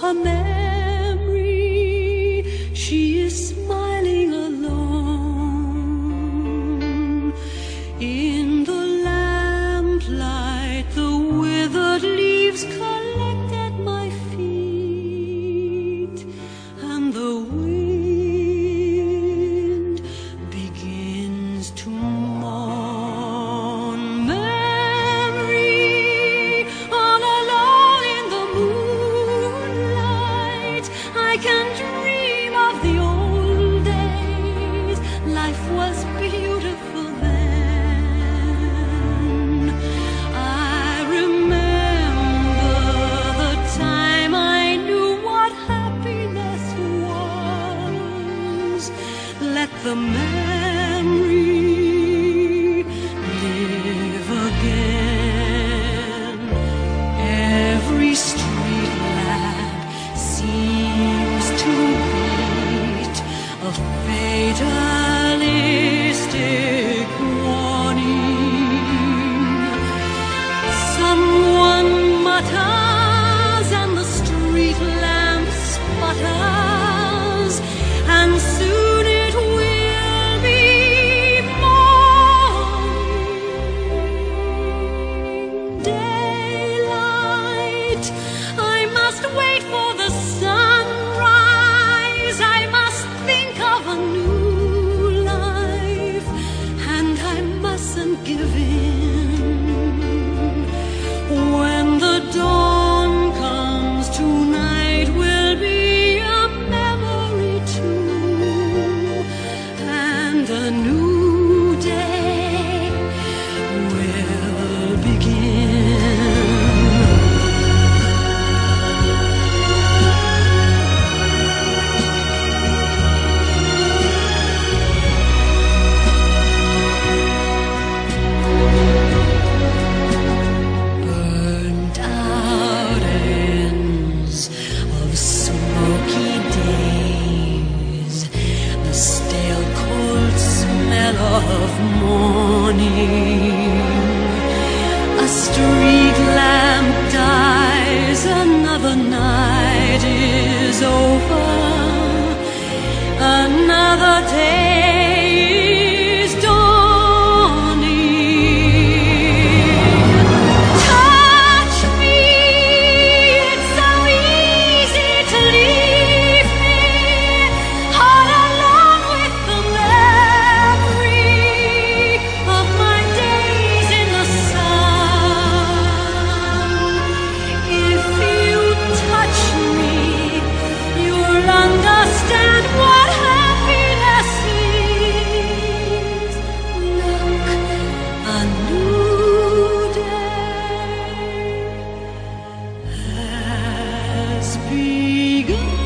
her memory. She is smiling alone. In the lamplight, the withered leaves collect at my feet, and the wind begins to moan. I can dream of the old days. Life was beautiful then. I remember the time I knew what happiness was. Let the and giving. another day. figure